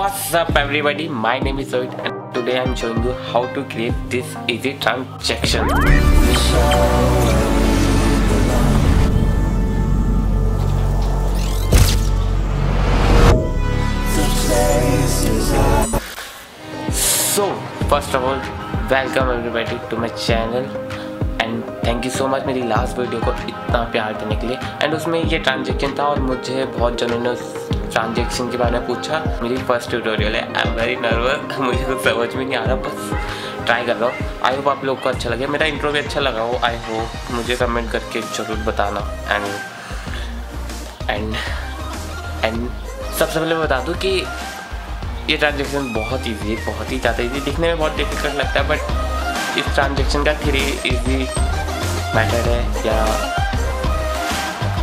What's up everybody, my name is Zoid and today I'm showing you how to create this easy transaction. So, first of all, welcome everybody to my channel thank you so much मेरी last video को इतना प्यार देने के लिए and उसमें ये transaction था और मुझे बहुत जनों ने ट्रांजेक्शन के बारे में पूछा। मेरी फ़र्स्ट ट्यूटोरियल है। आई एम वेरी नर्वस मुझे कुछ समझ में नहीं आ रहा। बस ट्राई कर रहा हूँ। आई होप आप लोग को अच्छा लगे। मेरा इंट्रो भी अच्छा लगा हो। आई होप मुझे कमेंट करके ज़रूर बताना। एंड एंड एंड सबसे पहले मैं बता दूँ कि ये ट्रांजेक्शन बहुत ईजी है। बहुत ही ज़्यादा ईजी दिखने में बहुत डिफ़िकल्ट लगता है बट इस ट्रांजेक्शन का थ्री इजी मैटर है या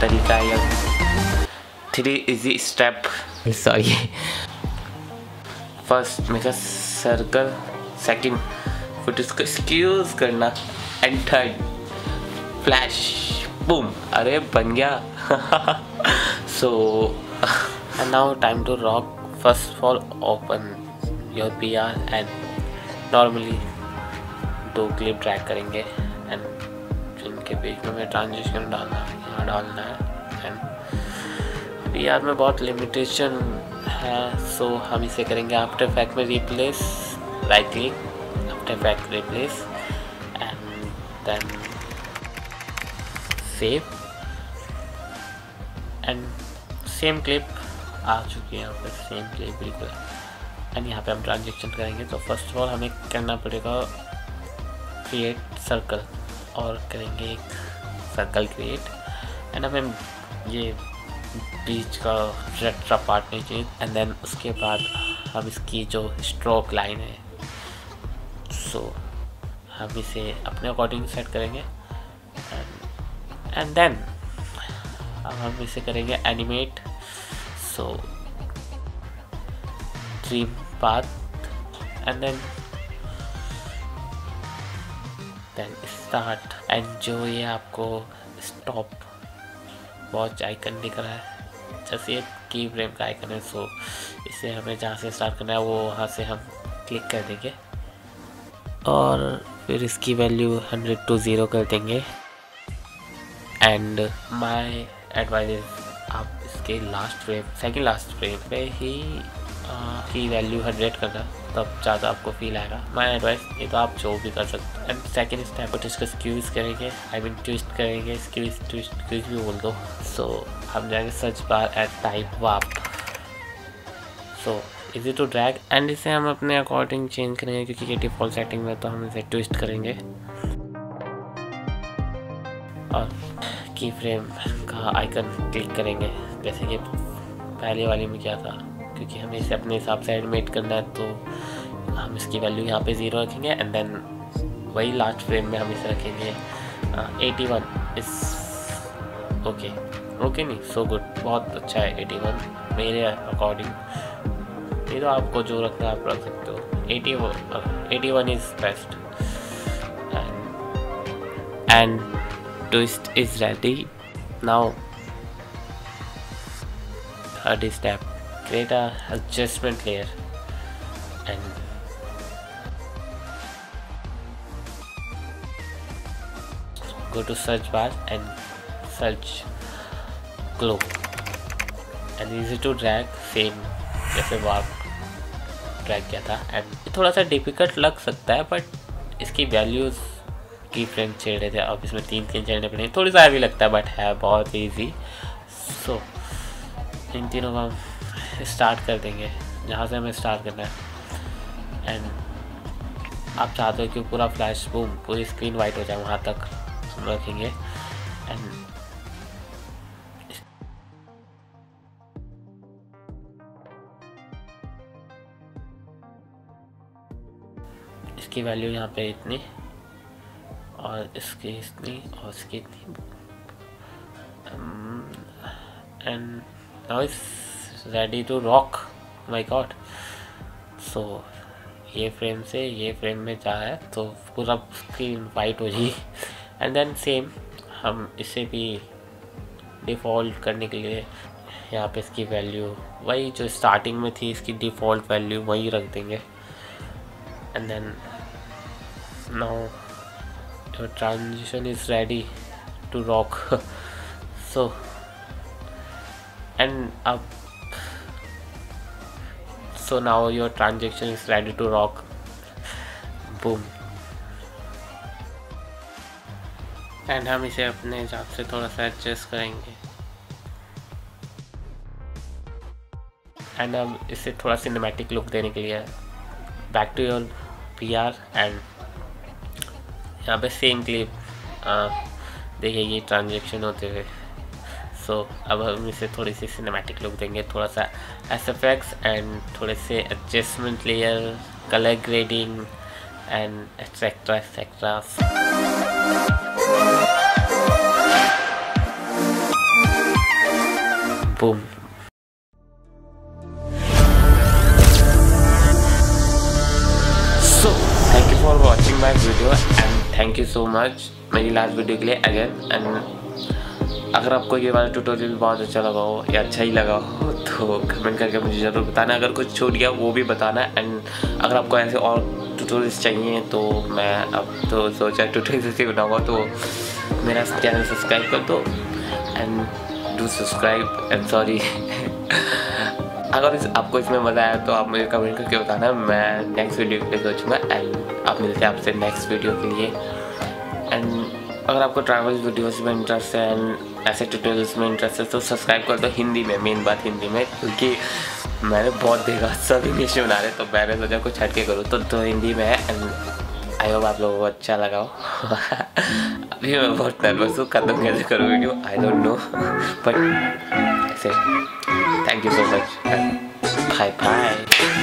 तरीका है या three easy step sorry first मेरा सर्कल सेकंड फुट इसको स्क्यूज करना. एंड थर्ड फ्लैश बूम अरे बन गया. So and now time to rock first off open your P R and normally दो क्लिप ड्रैग करेंगे. एंड जिनके बीच में हमें ट्रांजिशन डालना यहाँ डालना है. एंड पी आर में बहुत लिमिटेशन है सो हम इसे करेंगे आफ्टर फैक्ट में replace right click after fact replace and then save and same clip आ चुकी है यहाँ पर सेम क्लिप बिल्कुल। एंड यहाँ पे हम ट्रांजेक्शन करेंगे तो फ़र्स्ट ऑफ़ ऑल हमें करना पड़ेगा क्रिएट सर्कल और करेंगे एक सर्कल क्रिएट एंड हमें ये बीच का रेट्रा पार्ट नहीं चाहिए। एंड देन उसके बाद हम इसकी जो स्ट्रोक लाइन है सो so, हम इसे अपने अकॉर्डिंग सेट करेंगे। एंड देन अब हम इसे करेंगे animate so dream path and then then start and जो ये आपको स्टॉप वॉच आइकन दिख रहा है। जैसे ये की फ्रेम का आइकन है सो इसे हमें जहाँ से स्टार्ट करना है वो वहाँ से हम क्लिक कर देंगे। और फिर इसकी वैल्यू हंड्रेड टू ज़ीरो कर देंगे। एंड माय एडवाइस आप इसके last frame second last frame पे ही आ, की वैल्यू हंड्रेड करना। तब ज़्यादा आपको फील आएगा। माई एडवाइस ये तो आप जो भी कर सकते हो। एंड सेकेंड स्टेप पर इसको स्क्यूज करेंगे। आई मीन ट्विस्ट करेंगे। स्क्यूज ट्विस्ट कुछ भी बोल दो। सो हम जाएँगे सर्च बार एट टाइप वाप so easy to drag and इसे हम अपने अकॉर्डिंग चेंज करेंगे क्योंकि ये डिफ़ॉल्ट सेटिंग में तो हम इसे ट्विस्ट करेंगे। और की फ्रेम का आइकन क्लिक करेंगे। जैसे कि पहले वाली में क्या था? क्योंकि हमें इसे अपने हिसाब से एडमिट करना है तो हम इसकी वैल्यू यहाँ पे ज़ीरो रखेंगे एंड देन वही लास्ट फ्रेम में हम इसे रखेंगे। Eighty one is okay okay नहीं सो गुड बहुत अच्छा है एटी वन मेरे अकॉर्डिंग ये तो आपको जो रखना है आप रख सकते हो। Eighty one eighty one is best and twist is ready now, third step create a adjustment layer and go to search bar and search glow and easy to drag same जैसे वार्प ड्रैग किया था. And थोड़ा सा difficult लग सकता है but इसकी values की फ्रेम छेड़े थे. अब इसमें तीन तीन छेड़ने पड़े थोड़ी सा भी लगता है बट है बहुत ईजी सो so, इन तीनों को स्टार्ट कर देंगे, जहाँ से हमें स्टार्ट करना है। एंड आप चाहते हो कि पूरा फ्लैश बूम पूरी स्क्रीन वाइट हो जाए, वहाँ तक हम रखेंगे। एंड इसकी वैल्यू यहाँ पे इतनी, और इसकी इतनी, और इसकी इतनी। And now is ready to rock my god so ये फ्रेम से ये फ्रेम में जा है तो पूरा स्क्रीन वाइट हो जाएगी। एंड देन सेम हम इसे भी डिफ़ॉल्ट करने के लिए यहाँ पे इसकी वैल्यू वही जो स्टार्टिंग में थी, इसकी डिफ़ॉल्ट वैल्यू वही रख देंगे। And then now your transition is ready to rock so and अब so now your transaction is ready to rock. Boom. And हम इसे अपने हिसाब से थोड़ा सा एडजस्ट करेंगे। एंड हम इसे थोड़ा सिनेमैटिक लुक देने के लिए back to your P R and यहाँ पे सेम क्लिप देखिए ये ट्रांजेक्शन होते हुए। सो so, अब हम इसे थोड़ी सी सिनेमैटिक लुक देंगे थोड़ा सा एस एफ़ एक्स एंड थोड़े से adjustment layer colour grading and etcetera etcetera boom. So thank you for watching my video and thank you so much. मेरी लास्ट वीडियो के लिए अगेन एंड अगर आपको ये वाला ट्यूटोरियल बहुत अच्छा लगा हो या अच्छा ही लगा हो तो कमेंट करके मुझे ज़रूर बताना। अगर कुछ छूट गया, वो भी बताना। एंड अगर आपको ऐसे और ट्यूटोरियल्स चाहिए तो मैं अब तो सोचा ट्यूटोरियल से बनाऊँगा तो मेरा चैनल सब्सक्राइब कर दो। And do subscribe and sorry अगर इस आपको इसमें मज़ा आया तो आप मुझे कमेंट करके बताना। मैं नेक्स्ट वीडियो के लिए सोचूँगा एंड आप मिलते हैं आपसे नेक्स्ट वीडियो के लिए अगर आपको ट्रैवल वीडियोस में इंटरेस्ट है एंड ऐसे ट्यूटोरियल्स में इंटरेस्ट है तो सब्सक्राइब कर दो हिंदी में मेन बात हिंदी में क्योंकि मैंने बहुत देखा सब इंग्लिश में बना रहे तो मैंने सोचा कुछ हटके करूँ तो, तो हिंदी में है एंड आई होप आप लोगों को अच्छा लगा हो। अभी मैं बहुत नर्वस हूँ कदम कैसे करूँ video I don't know but ऐसे thank you so much bye bye